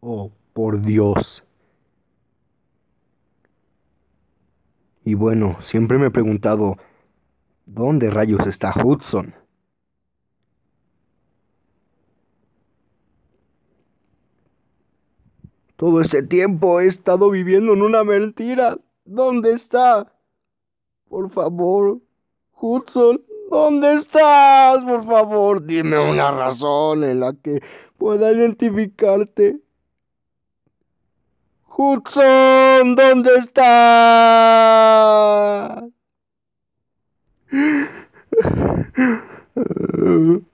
Oh, por Dios. Y bueno, siempre me he preguntado, ¿dónde rayos está Hudson? Todo ese tiempo he estado viviendo en una mentira. ¿Dónde está? Por favor, Hudson, ¿dónde estás? Por favor, dime una razón en la que pueda identificarte. Hudson, ¿dónde estás?